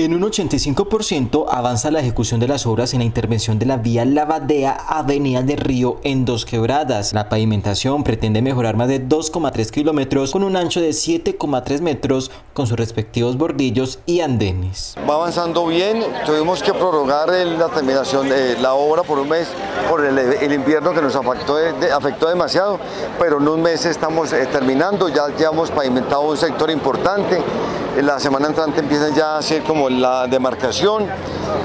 En un 85% avanza la ejecución de las obras en la intervención de la vía Lavadea Avenida del Río en dos quebradas. La pavimentación pretende mejorar más de 2,3 kilómetros con un ancho de 7,3 metros con sus respectivos bordillos y andenes. Va avanzando bien, tuvimos que prorrogar la terminación de la obra por un mes por el, invierno que nos afectó, demasiado, pero en un mes estamos eh, terminando, ya, ya hemos pavimentado un sector importante, la semana entrante empieza ya a ser como la demarcación,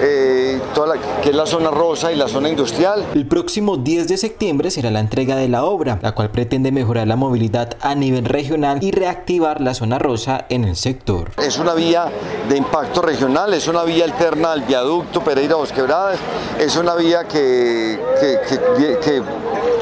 eh, toda que es la zona rosa y la zona industrial. El próximo 10 de septiembre será la entrega de la obra, la cual pretende mejorar la movilidad a nivel regional y reactivar la zona rosa en el sector. Es una vía de impacto regional, es una vía alterna al viaducto Pereira Dos Quebradas, es una vía que, que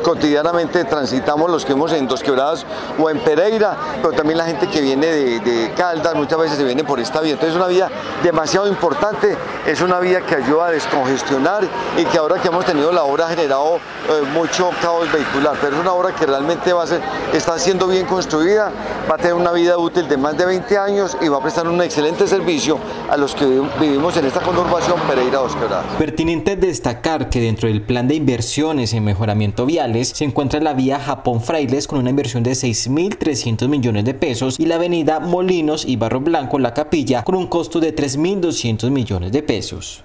cotidianamente transitamos los que hemos en Dos Quebradas o en Pereira, pero también la gente que viene de, Caldas muchas veces se viene por esta vía. Entonces es una vía demasiado importante, es una vía que ayuda a descongestionar y que ahora que hemos tenido la obra ha generado eh, mucho caos vehicular, pero es una obra que realmente va a ser, está siendo bien construida, va a tener una vida útil de más de 20 años y va a prestar un excelente servicio a los que vivimos en esta conurbación Pereira Dos Quebradas. Pertinente destacar que dentro del plan de inversiones en mejoramiento vial se encuentra la vía Japón-Frailes con una inversión de 6.300 millones de pesos y la avenida Molinos y Barro Blanco La Capilla con un costo de 3.200 millones de pesos.